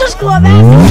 Essas conversas.